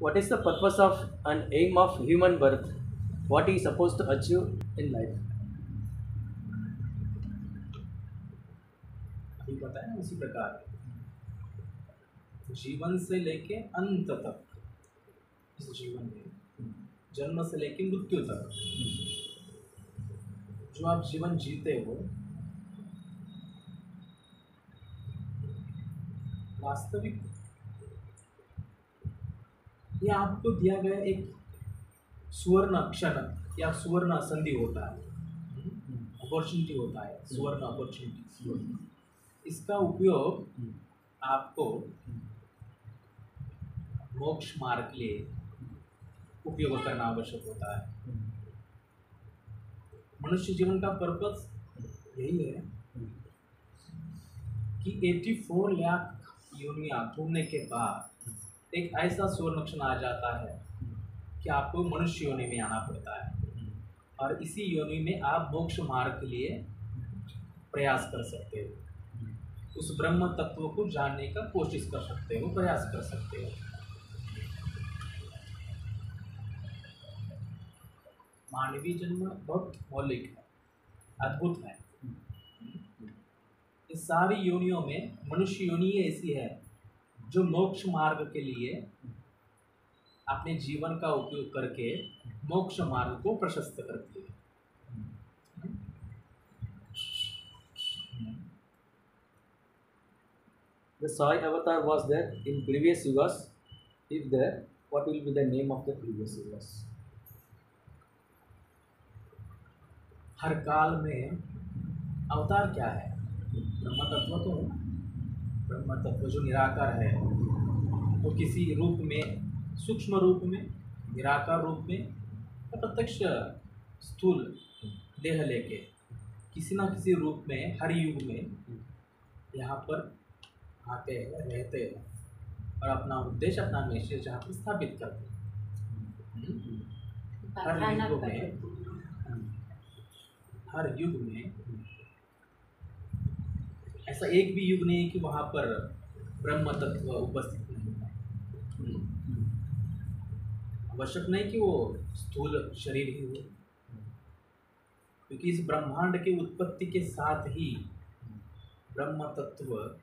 What is the purpose of and aim of human birth? What he is supposed to achieve in life? अभी बताया उसी प्रकार जीवन से लेके अंत तक इस जीवन में जन्म से लेके मृत्यु तक जो आप जीवन जीते हो वास्तविक ये आपको दिया गया एक सुवर्ण क्षण, या सुवर्ण संधि होता है। अपॉर्चुनिटी होता है, सुवर्ण अपॉर्चुनिटी। इसका उपयोग आपको मोक्ष मार्ग के लिए उपयोग करना आवश्यक होता है। मनुष्य जीवन का पर्पस यही है कि 84 लाख योनियाँ घूमने के बाद एक ऐसा सुवर्ण आ जाता है कि आपको मनुष्य योनि में आना पड़ता है। और इसी योनि में आप मोक्ष मार्ग के लिए प्रयास कर सकते हो। उस ब्रह्म तत्व को जानने का कोशिश कर सकते हो, प्रयास कर सकते हो। मानवीय जन्म बहुत मौलिक है, अद्भुत है। इस सारी योनियों में मनुष्य योनि ऐसी है जो मोक्ष मार्ग के लिए अपने जीवन का उपयोग करके मोक्ष मार्ग को प्रशस्त करती है The Sai avatar was there in previous yugas. If there, what will be the name of the previous yugas? हर काल में अवतार क्या है ब्रह्म तत्व तो ब्रह्म तत्व जो निराकार है वो किसी रूप में सूक्ष्म रूप में निराकार रूप में प्रत्यक्ष स्थूल देह लेके किसी ना किसी रूप में हर युग में यहाँ पर आते हैं रहते हैं और अपना उद्देश्य अपना मैसेज जहाँ पर स्थापित करते हैं। हर युग में हर युग में ऐसा एक भी युग नहीं है कि वहाँ पर ब्रह्म तत्व उपस्थित नहीं है। आवश्यक नहीं कि वो स्थूल शरीर ही हो। क्योंकि इस ब्रह्मांड के उत्पत्ति के साथ ही ब्रह्म तत्व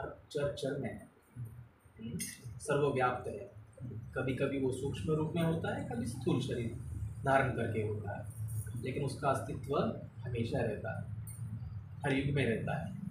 हर चर चर में है। हम्म, सर्वव्याप्त है। कभी कभी वो सूक्ष्म रूप में होता है कभी स्थूल शरीर धारण करके होता है। लेकिन उसका अस्तित्व हमेशा रहता है। हर युग में रहता है।